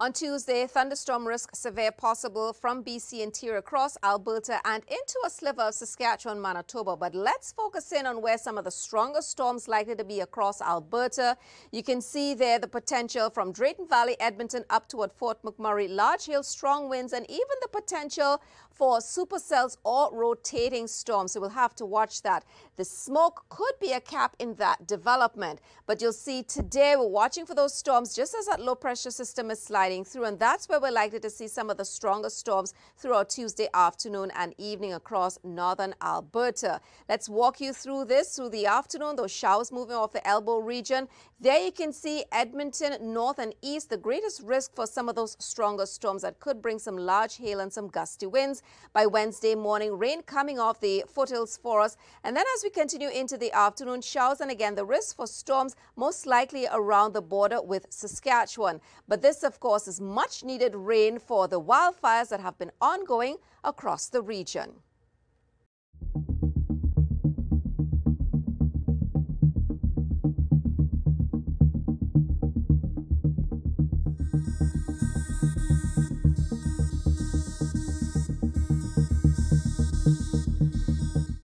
On Tuesday, thunderstorm risk severe possible from BC interior across Alberta and into a sliver of Saskatchewan, Manitoba. But let's focus in on where some of the strongest storms likely to be across Alberta. You can see there the potential from Drayton Valley, Edmonton up toward Fort McMurray, large hail, strong winds, and even the potential for supercells or rotating storms. So we'll have to watch that. The smoke could be a cap in that development. But you'll see today we're watching for those storms just as that low pressure system is sliding sliding through, and that's where we're likely to see some of the strongest storms throughout Tuesday afternoon and evening across northern Alberta. Let's walk you through this through the afternoon, those showers moving off the elbow region. There you can see Edmonton, north and east, the greatest risk for some of those stronger storms that could bring some large hail and some gusty winds. By Wednesday morning, rain coming off the foothills for us. And then as we continue into the afternoon, showers and again, the risk for storms most likely around the border with Saskatchewan. But this, of course, causes much needed rain for the wildfires that have been ongoing across the region.